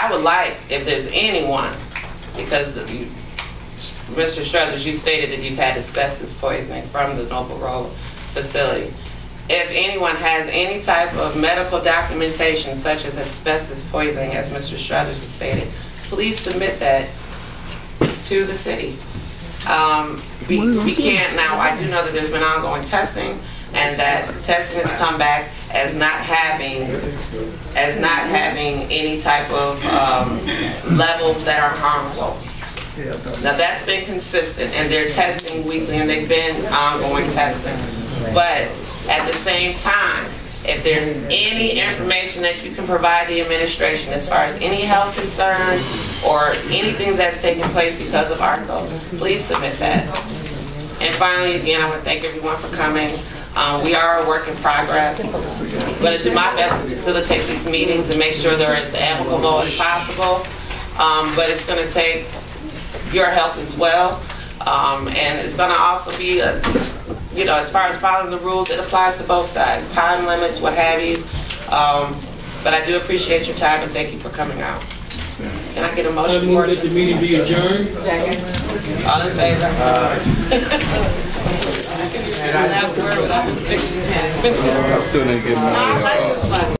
I would like, if there's anyone, because you, Mr. Struthers, you stated that you've had asbestos poisoning from the Noble Road facility. If anyone has any type of medical documentation such as asbestos poisoning, as Mr. Struthers has stated, please submit that to the city. Um, we, we can't now, I do know that there's been ongoing testing and that testing has come back as not having, as not having any type of, um, levels that are harmful. Now, that's been consistent, and they're testing weekly, and they've been ongoing testing. But at the same time, if there's any information that you can provide the administration as far as any health concerns or anything that's taking place because of ARCO, please submit that. And finally, again, I want to thank everyone for coming. Uh, We are a work in progress. but I'm going to do my best to facilitate these meetings and make sure they're as amicable as possible. Um, But it's going to take your help as well. Um, and it's gonna also be, a- you know, as far as following the rules, it applies to both sides, time limits, what have you. Um, but I do appreciate your time and thank you for coming out. Can I get a motion move that the it? meeting be adjourned. All in favor? I still didn't get my. I like this one.